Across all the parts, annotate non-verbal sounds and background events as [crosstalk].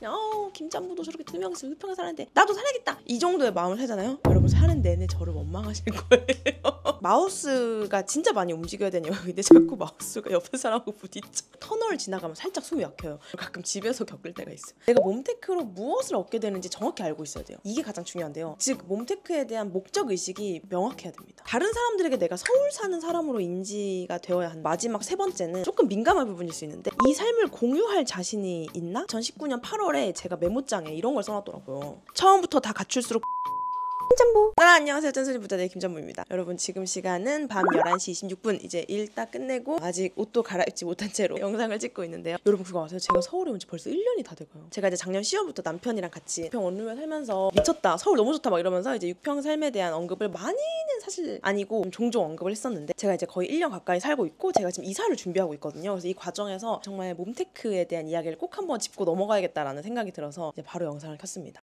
No. 어 김짬부도 저렇게 두 명이서 흑평에 사는데 나도 살아야겠다. 이 정도의 마음을 하잖아요? 여러분 사는 내내 저를 원망하실 거예요. [laughs] 마우스가 진짜 많이 움직여야 되냐고 근데 자꾸 마우스가 옆에 사람하고 부딪혀. 터널 지나가면 살짝 숨이 막혀요. 가끔 집에서 겪을 때가 있어요. 내가 몸테크로 무엇을 얻게 되는지 정확히 알고 있어야 돼요. 이게 가장 중요한데요. 즉 몸테크에 대한 목적 의식이 명확해야 됩니다. 다른 사람들에게 내가 서울 사는 사람으로 인지가 되어야 하는 마지막 세 번째는 조금 민감한 부분일 수 있는데 이 삶을 공유할 자신이 있나? 2019년 8월에 제가 메모장에 이런 걸 써놨더라고요. 처음부터 다 갖출수록 김전부. 아, 안녕하세요. 짠소리 부자의 김전부입니다. 여러분 지금 시간은 밤 11시 26분. 이제 일딱 끝내고 아직 옷도 갈아입지 못한 채로 영상을 찍고 있는데요. 여러분 그거 아세요? 제가 서울에 온 지 벌써 1년이 다 돼가요. 제가 이제 작년 10월부터 남편이랑 같이 육평 원룸에 살면서 미쳤다. 서울 너무 좋다 막 이러면서 이제 육평 삶에 대한 언급을 많이는 사실 아니고 좀 종종 언급을 했었는데 제가 이제 거의 1년 가까이 살고 있고 제가 지금 이사를 준비하고 있거든요. 그래서 이 과정에서 정말 몸테크에 대한 이야기를 꼭 한번 짚고 넘어가야겠다라는 생각이 들어서 이제 바로 영상을 켰습니다.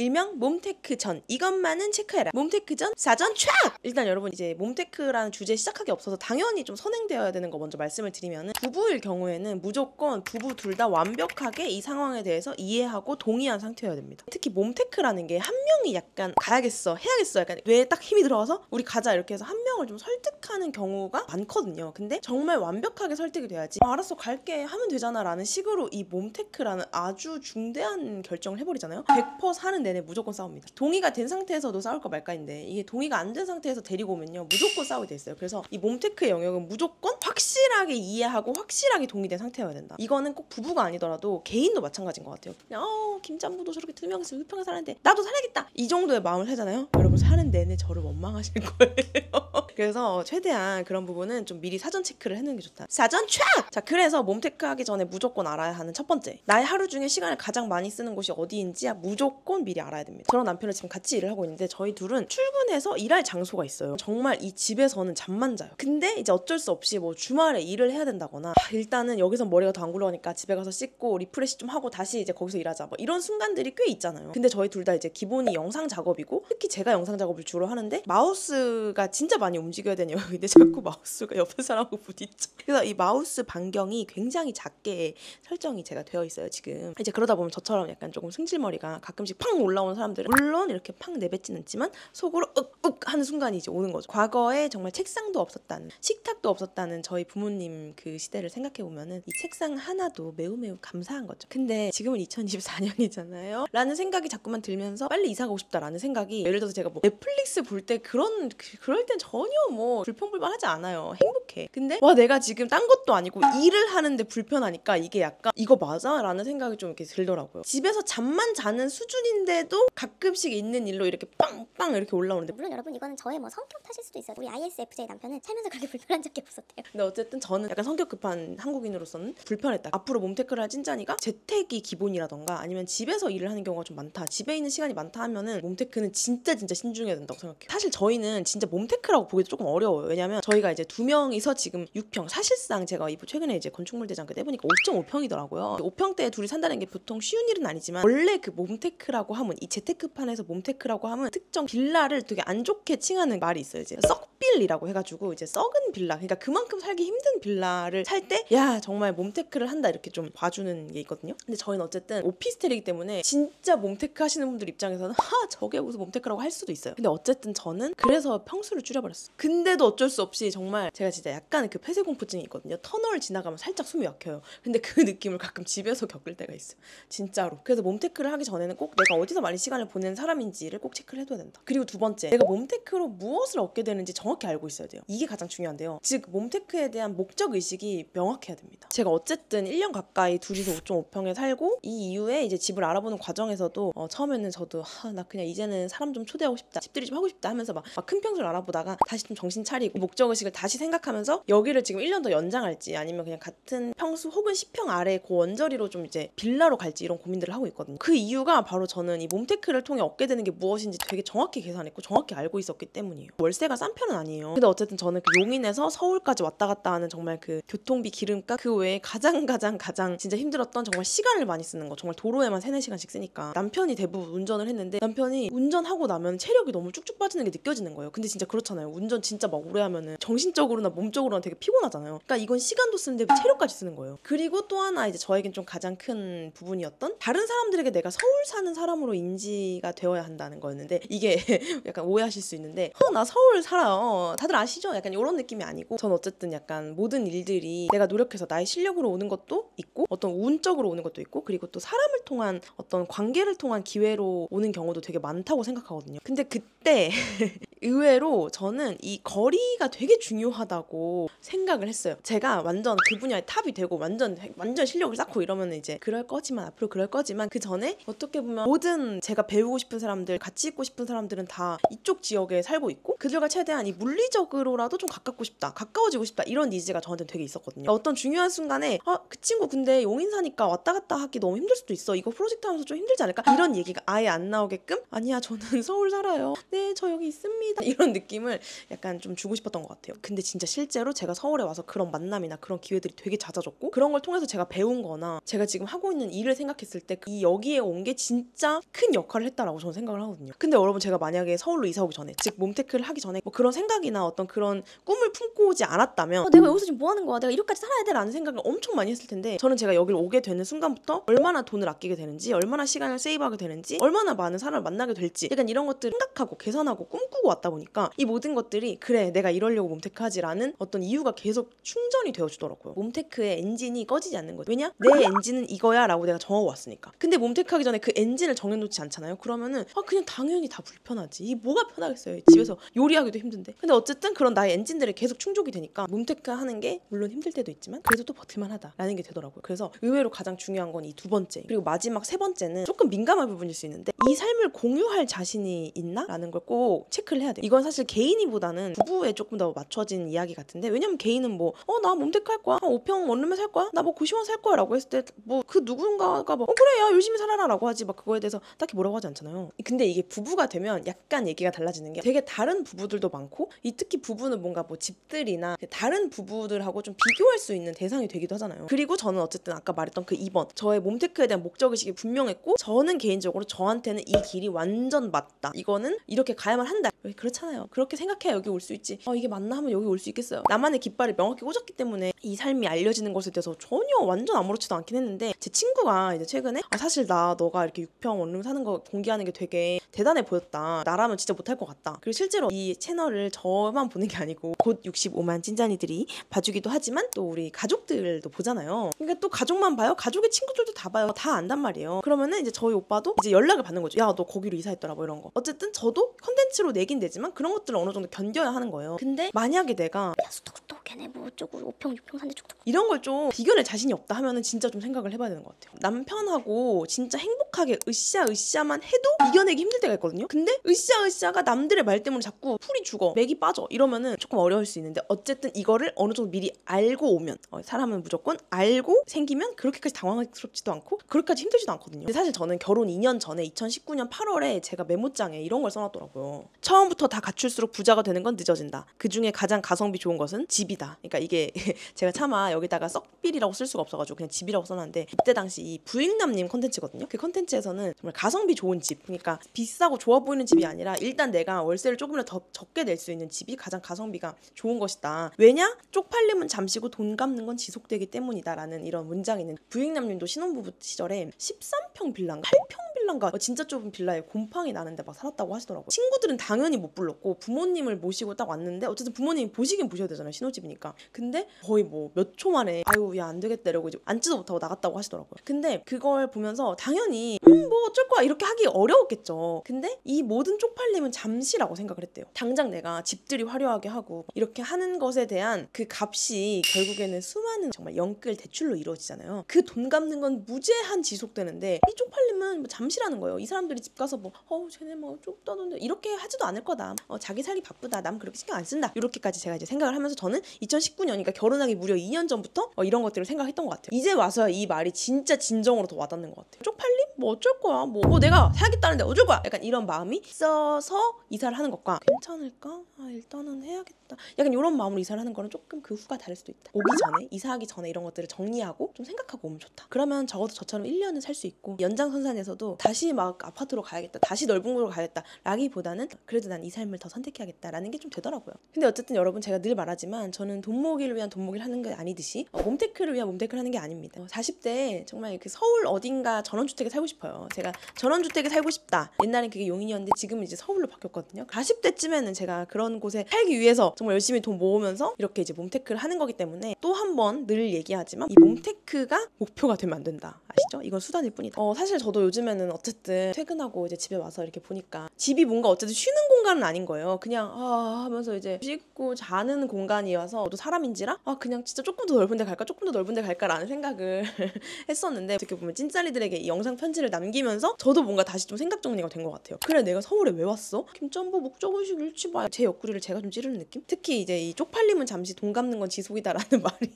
일명 몸테크 전. 이것만은 체크해라. 몸테크 전 사전 촥 일단 여러분 이제 몸테크라는 주제 시작하기 앞서서 당연히 좀 선행되어야 되는 거 먼저 말씀을 드리면은 부부일 경우에는 무조건 부부 둘 다 완벽하게 이 상황에 대해서 이해하고 동의한 상태여야 됩니다. 특히 몸테크라는 게 한 명이 약간 가야겠어 해야겠어 약간 뇌에 딱 힘이 들어와서 우리 가자 이렇게 해서 한 명을 좀 설득하는 경우가 많거든요. 근데 정말 완벽하게 설득이 돼야지 아, 알았어 갈게 하면 되잖아 라는 식으로 이 몸테크라는 아주 중대한 결정을 해버리잖아요. 100% 사는 내내 무조건 싸웁니다. 동의가 된 상태에서도 싸울까 말까인데 이게 동의가 안 된 상태에서 데리고 오면요 무조건 싸우게 돼 있어요. 그래서 이 몸테크의 영역은 무조건 확실하게 이해하고 확실하게 동의된 상태여야 된다. 이거는 꼭 부부가 아니더라도 개인도 마찬가지인 것 같아요. 그냥 어 김짠부도 저렇게 두 명이서 6평에 사는데 나도 살아야겠다 이 정도의 마음을 하잖아요. 여러분 사는 내내 저를 원망하실 [laughs] 거예요. 그래서 최대한 그런 부분은 좀 미리 사전 체크를 해놓는 게 좋다. 사전 촥! 자 그래서 몸 테크 하기 전에 무조건 알아야 하는 첫 번째 나의 하루 중에 시간을 가장 많이 쓰는 곳이 어디인지 무조건 미리 알아야 됩니다. 저랑 남편은 지금 같이 일을 하고 있는데 저희 둘은 출근해서 일할 장소가 있어요. 정말 이 집에서는 잠만 자요. 근데 이제 어쩔 수 없이 뭐 주말에 일을 해야 된다거나 하, 일단은 여기서 머리가 더 안 굴러가니까 집에 가서 씻고 refresh 좀 하고 다시 이제 거기서 일하자. 뭐 이런 순간들이 꽤 있잖아요. 근데 저희 둘 다 이제 기본이 영상 작업이고 특히 제가 영상 작업을 주로 하는데 마우스가 진짜 많이 움직여 야 되냐고 근데 자꾸 마우스가 옆에 사람하고 부딪혀. 그래서 이 마우스 반경이 굉장히 작게 설정이 제가 되어 있어요 지금. 이제 그러다 보면 저처럼 약간 조금 승질머리가 가끔씩 팡 올라오는 사람들은 물론 이렇게 팡 내뱉지는 않지만 속으로 윽윽 하는 순간이 이제 오는 거죠. 과거에 정말 책상도 없었다는 식탁도 없었다는 저희 부모님 그 시대를 생각해 보면은 이 책상 하나도 매우 매우 감사한 거죠. 근데 지금은 2024년이잖아요. 라는 생각이 자꾸만 들면서 빨리 이사 가고 싶다라는 생각이 예를 들어서 제가 뭐 넷플릭스 볼 때 그런 그- 그럴 땐 전혀 뭐 불평불만하지 않아요. 행복해. 근데 와 내가 지금 딴 것도 아니고 일을 하는데 불편하니까 이게 약간 이거 맞아 라는 생각이 좀 이렇게 들더라고요. 집에서 잠만 자는 수준인데도 가끔씩 있는 일로 이렇게 빵빵 이렇게 올라오는데 물론 여러분 이거는 저의 뭐 성격 탓일 수도 있어요. 우리 ISFJ 남편은 살면서 그렇게 불편한 적이 없었대요. 근데 어쨌든 저는 약간 성격 급한 한국인으로서는 불편했다. 앞으로 몸테크를 할 찐짠이가 재택이 기본이라던가 아니면 집에서 일을 하는 경우가 좀 많다. 집에 있는 시간이 많다 하면은 몸테크는 진짜 진짜 신중해야 된다고 생각해요. 사실 저희는 진짜 몸테크라고 보기 도 조금 어려워요. 왜냐면 저희가 이제 두 명이서 지금 6평 사실상 제가 이번 최근에 이제 건축물 대장 그 떼보니까 5.5평이더라고요. 5평대에 둘이 산다는 게 보통 쉬운 일은 아니지만 원래 그 몸테크라고 하면 이 재테크판에서 몸테크라고 하면 특정 빌라를 되게 안 좋게 칭하는 말이 있어요. 이제 썩빌이라고 해가지고 이제 썩은 빌라. 그러니까 그만큼 살기 힘든 빌라를 살 때 야 정말 몸테크를 한다 이렇게 좀 봐주는 게 있거든요. 근데 저희는 어쨌든 오피스텔이기 때문에 진짜 몸테크 하시는 분들 입장에서는 하 저게 무슨 몸테크라고 할 수도 있어요. 근데 어쨌든 저는 그래서 평수를 줄여버렸어. 근데도 어쩔 수 없이 정말 제가 진짜 약간 그 폐쇄 공포증이 있거든요. 터널 지나가면 살짝 숨이 막혀요. 근데 그 [laughs] 느낌을 가끔 집에서 겪을 때가 있어요. 진짜로. 그래서 몸테크를 하기 전에는 꼭 내가 어디서 많이 시간을 보낸 사람인지를 꼭 체크를 해둬야 된다. 그리고 두 번째, 내가 몸테크로 무엇을 얻게 되는지 정확히 알고 있어야 돼요. 이게 가장 중요한데요. 즉 몸테크에 대한 목적 의식이 명확해야 됩니다. 제가 어쨌든 1년 가까이 둘이서 5.5평에 살고 이 이후에 이제 집을 알아보는 과정에서도 어, 처음에는 저도 하, 나 그냥 이제는 사람 좀 초대하고 싶다, 집들이 좀 하고 싶다 하면서 막 큰 평수를 알아보다가 다시 좀 정신 차리고 목적 의식을 다시 생각하면서 여기를 지금 1년 더 연장할지 아니면 그냥 같은 평수 혹은 10평 아래 그 원저리로 좀 이제 빌라로 갈지 이런 고민들을 하고 있거든요. 그 이유가 바로 저는 이 몸테크를 통해 얻게 되는 게 무엇인지 되게 정확히 계산했고 정확히 알고 있었기 때문이에요. 월세가 싼 편은 아니에요. 근데 어쨌든 저는 그 용인에서 서울까지 왔다 갔다 하는 정말 그 교통비 기름값 그 외에 가장 가장 가장 진짜 힘들었던 정말 시간을 많이 쓰는 거 정말 도로에만 3, 4시간씩 쓰니까 남편이 대부분 운전을 했는데 남편이 운전하고 나면 체력이 너무 쭉쭉 빠지는 게 느껴지는 거예요. 근데 진짜 그렇잖아요. 운전 진짜 막 오래 하면은 정신적으로나 몸적으로나 되게 피곤하잖아요. 그러니까 이건 시간도 쓰는데 체력까지 쓰는 거예요. 그리고 또 하나 이제 저에겐 좀 가장 큰 부분이었던 다른 사람들에게 내가 서울 사는 사람으로 인지가 되어야 한다는 거였는데 이게 [laughs] 약간 오해하실 수 있는데 어 나 서울 살아요. 다들 아시죠? 약간 이런 느낌이 아니고 전 어쨌든 약간 모든 일들이 내가 노력해서 나의 실력으로 오는 것도 있고 어떤 운적으로 오는 것도 있고 그리고 또 사람을 통한 어떤 관계를 통한 기회로 오는 경우도 되게 많다고 생각하거든요. 근데 그때 [laughs] 의외로 저는 이 거리가 되게 중요하다고 생각을 했어요. 제가 완전 그 분야에 탑이 되고 완전 완전 실력을 쌓고 이러면 이제 그럴 거지만 앞으로 그럴 거지만 그 전에 어떻게 보면 모든 제가 배우고 싶은 사람들 같이 있고 싶은 사람들은 다 이쪽 지역에 살고 있고 그들과 최대한 이 물리적으로라도 좀 가깝고 싶다 가까워지고 싶다 이런 니즈가 저한테 되게 있었거든요. 어떤 중요한 순간에 아 그 친구 근데 용인 사니까 왔다 갔다 하기 너무 힘들 수도 있어 이거 프로젝트 하면서 좀 힘들지 않을까 이런 얘기가 아예 안 나오게끔 아니야 저는 [laughs] 서울 살아요. 네 저 여기 있습니다. [laughs] 이런 느낌을 약간 좀 주고 싶었던 것 같아요. 근데 진짜 실제로 제가 서울에 와서 그런 만남이나 그런 기회들이 되게 잦아졌고 그런 걸 통해서 제가 배운 거나 제가 지금 하고 있는 일을 생각했을 때 이 여기에 온 게 진짜 큰 역할을 했다라고 저는 생각을 하거든요. 근데 여러분 제가 만약에 서울로 이사 오기 전에 즉 몸테크를 하기 전에 뭐 그런 생각이나 어떤 그런 꿈을 품고 오지 않았다면 어, 내가 여기서 지금 뭐 하는 거야? 내가 이렇게까지 살아야 돼? 라는 생각을 엄청 많이 했을 텐데 저는 제가 여기를 오게 되는 순간부터 얼마나 돈을 아끼게 되는지 얼마나 시간을 세이브하게 되는지 얼마나 많은 사람을 만나게 될지 약간 이런 것들을 생각하고 계산하고 꿈꾸고 왔다 보니까 이 모든 것들이 그래 내가 이러려고 몸테크 하지라는 어떤 이유가 계속 충전이 되어주더라고요. 몸테크의 엔진이 꺼지지 않는 거죠. 왜냐? 내 엔진은 이거야 라고 내가 정하고 왔으니까. 근데 몸테크 하기 전에 그 엔진을 정해놓지 않잖아요. 그러면은 아 그냥 당연히 다 불편하지. 이 뭐가 편하겠어요? 집에서 요리하기도 힘든데. 근데 어쨌든 그런 나의 엔진들이 계속 충족이 되니까 몸테크 하는 게 물론 힘들 때도 있지만 그래도 또 버틸만하다라는 게 되더라고요. 그래서 의외로 가장 중요한 건 이 두 번째 그리고 마지막 세 번째는 조금 민감한 부분일 수 있는데 이 삶을 공유할 자신이 있나라는 걸 꼭 체크를 해야 돼요. 이건 사실 개인이보다는 부부에 조금 더 맞춰진 이야기 같은데 왜냐면 개인은 뭐 어 나 몸테크 할 거야. 한 5평 원룸에 살 거야. 나 뭐 고시원 살 거야. 라고 했을 때 뭐 그 누군가가 뭐 어, 그래. 야 열심히 살아라. 라고 하지 막 그거에 대해서 딱히 뭐라고 하지 않잖아요. 근데 이게 부부가 되면 약간 얘기가 달라지는 게 되게 다른 부부들도 많고 이 특히 부부는 뭔가 뭐 집들이나 다른 부부들하고 좀 비교할 수 있는 대상이 되기도 하잖아요. 그리고 저는 어쨌든 아까 말했던 그 2번 저의 몸테크에 대한 목적의식이 분명했고 저는 개인적으로 저한테는 이 길이 완전 맞다. 이거는 이렇게 가야만 한다. 왜 그렇잖아요. 그렇게 생각해야 여기 올 수 있지. 어 이게 맞나 하면 여기 올 수 있겠어요. 나만의 깃발을 명확히 꽂았기 때문에 이 삶이 알려지는 것에 대해서 전혀 완전 아무렇지도 않긴 했는데 제 친구가 이제 최근에 아, 사실 나 너가 이렇게 6평 원룸 사는 거 공개하는 게 되게 대단해 보였다. 나라면 진짜 못할 것 같다. 그리고 실제로 이 채널을 저만 보는 게 아니고 곧 65만 찐짠이들이 봐주기도 하지만 또 우리 가족들도 보잖아요. 그러니까 또 가족만 봐요? 가족의 친구들도 다 봐요. 다 안단 말이에요. 그러면은 이제 저희 오빠도 이제 연락을 받는 거죠 야 너 거기로 이사했더라. 뭐 이런 거. 어쨌든 저도 컨텐츠로 내긴 되지만 그런 것들을 어느 정도 견뎌야 하는 거예요. 근데 만약에 내가 야 수덕수덕 걔네 뭐 어쩌고 5평 6평 산데 쭉쭉 이런 걸 좀 비교낼 자신이 없다 하면은 진짜 좀 생각을 해봐야 되는 것 같아요. 남편하고 진짜 행복하게 으쌰 으쌰만 해도 이겨내기 힘들 때가 있거든요. 근데 으쌰 으쌰가 남들의 말 때문에 자꾸 풀이 죽어, 맥이 빠져 이러면은 조금 어려울 수 있는데 어쨌든 이거를 어느 정도 미리 알고 오면 어, 사람은 무조건 알고 생기면 그렇게까지 당황스럽지도 않고 그렇게까지 힘들지도 않거든요. 근데 사실 저는 결혼 2년 전에 2019년 8월에 제가 메모장에 이런 걸 써놨더라고요. 처음부터 다 갖출수록 부자가 되는 건 늦어진다. 그 중에 가장 가성비 좋은 것은 집이 다. 그러니까 이게 [laughs] 제가 차마 여기다가 썩빌이라고 쓸 수가 없어가지고 그냥 집이라고 써놨는데 이때 당시 이 부익남님 컨텐츠거든요. 그 컨텐츠에서는 정말 가성비 좋은 집, 그러니까 비싸고 좋아 보이는 집이 아니라 일단 내가 월세를 조금이라도 더 적게 낼 수 있는 집이 가장 가성비가 좋은 것이다. 왜냐? 쪽팔림은 잠시고 돈 갚는 건 지속되기 때문이다라는 이런 문장이 있는 부익남님도 신혼부부 시절에 13평 빌라인가 8평 어, 진짜 좁은 빌라에 곰팡이 나는데 막 살았다고 하시더라고요. 친구들은 당연히 못 불렀고 부모님을 모시고 딱 왔는데 어쨌든 부모님이 보시긴 보셔야 되잖아요. 신혼집이니까. 근데 거의 뭐 몇 초 만에 아유 야 안 되겠다 이러고 이제 앉지도 못하고 나갔다고 하시더라고요. 근데 그걸 보면서 당연히 음 뭐 어쩔 거야 이렇게 하기 어려웠겠죠. 근데 이 모든 쪽팔림은 잠시라고 생각을 했대요. 당장 내가 집들이 화려하게 하고 이렇게 하는 것에 대한 그 값이 결국에는 수많은 정말 영끌 대출로 이루어지잖아요. 그 돈 갚는 건 무제한 지속되는데 이 쪽팔림은 뭐 잠시 눈치라는 거예요. 이 사람들이 집 가서 뭐 어우 쟤네 뭐 좁다던데 이렇게 하지도 않을 거다. 어, 자기 살기 바쁘다. 남 그렇게 신경 안 쓴다. 이렇게까지 제가 이제 생각을 하면서 저는 2019년이니까 결혼하기 무려 2년 전부터 어, 이런 것들을 생각했던 것 같아요. 이제 와서야 이 말이 진짜 진정으로 더 와닿는 것 같아요. 쪽팔림? 뭐 어쩔 거야. 뭐, 뭐 내가 살겠다는데 어쩔 거야. 약간 이런 마음이 있어서 이사를 하는 것과 괜찮을까? 아 일단은 해야겠다. 약간 이런 마음으로 이사를 하는 거는 조금 그 후가 다를 수도 있다. 오기 전에 이사하기 전에 이런 것들을 정리하고 좀 생각하고 오면 좋다. 그러면 적어도 저처럼 1년은 살 수 있고 연장선상에서도 다시 막 아파트로 가야겠다. 다시 넓은 곳으로 가야겠다. 라기보다는 그래도 난 이 삶을 더 선택해야겠다라는 게 좀 되더라고요. 근데 어쨌든 여러분 제가 늘 말하지만 저는 돈 모으기를 위한 돈 모으기를 하는 게 아니듯이 어, 몸테크를 위한 몸테크를 하는 게 아닙니다. 어, 40대 정말 그 서울 어딘가 전원주택에 살고 싶어요. 제가 전원주택에 살고 싶다. 옛날엔 그게 용인이었는데 지금은 이제 서울로 바뀌었거든요. 40대쯤에는 제가 그런 곳에 살기 위해서 정말 열심히 돈 모으면서 이렇게 이제 몸테크를 하는 거기 때문에 또 한 번 늘 얘기하지만 이 몸테크가 목표가 되면 안 된다. 아시죠? 이건 수단일 뿐이다. 어, 사실 저도 요즘에는 어쨌든 퇴근하고 이제 집에 와서 이렇게 보니까 집이 뭔가 어쨌든 쉬는 공간은 아닌 거예요. 그냥 아 하면서 이제 씻고 자는 공간이어서 저도 사람인지라 아 그냥 진짜 조금 더 넓은 데 갈까 조금 더 넓은 데 갈까라는 생각을 [laughs] 했었는데 어떻게 보면 찐짜리들에게 이 영상 편지를 남기면서 저도 뭔가 다시 좀 생각 정리가 된 것 같아요. 그래 내가 서울에 왜 왔어? 김짬보 목적의식 잃지 마. 제 옆구리를 제가 좀 찌르는 느낌? 특히 이제 이 쪽팔림은 잠시 돈 갚는 건 지속이다라는 [laughs] 말이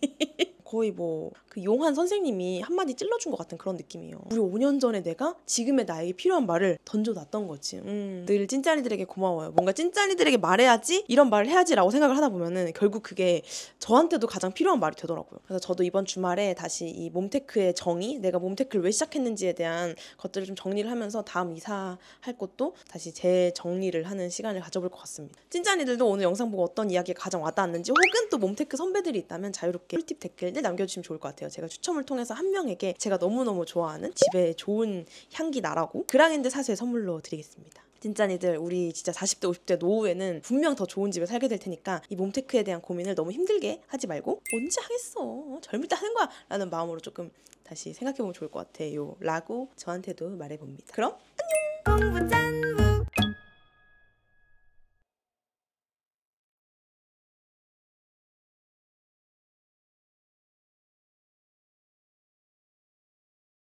거의 뭐 그 용한 선생님이 한마디 찔러준 것 같은 그런 느낌이에요. 우리 5년 전에 내가 지금의 나에게 필요한 말을 던져놨던 거지. 음, 늘 찐짜리들에게 고마워요. 뭔가 찐짜리들에게 말해야지 이런 말을 해야지라고 생각을 하다 보면은 결국 그게 저한테도 가장 필요한 말이 되더라고요. 그래서 저도 이번 주말에 다시 이 몸테크의 정의, 내가 몸테크를 왜 시작했는지에 대한 것들을 좀 정리를 하면서 다음 이사할 곳도 다시 재정리를 하는 시간을 가져볼 것 같습니다. 찐짜리들도 오늘 영상 보고 어떤 이야기가 가장 와닿았는지 혹은 또 몸테크 선배들이 있다면 자유롭게 꿀팁 댓글들 남겨주시면 좋을 것 같아요. 제가 추첨을 통해서 한 명에게 제가 너무너무 좋아하는 집에 좋은 향기 나라고 그랑앤드 사수의 선물로 드리겠습니다. 찐짜니들 우리 진짜 40대 50대 노후에는 분명 더 좋은 집에 살게 될 테니까 이 몸테크에 대한 고민을 너무 힘들게 하지 말고 언제 하겠어 어, 젊을 때 하는 거야 라는 마음으로 조금 다시 생각해보면 좋을 것 같아요 라고 저한테도 말해봅니다 그럼 안녕 공부 짱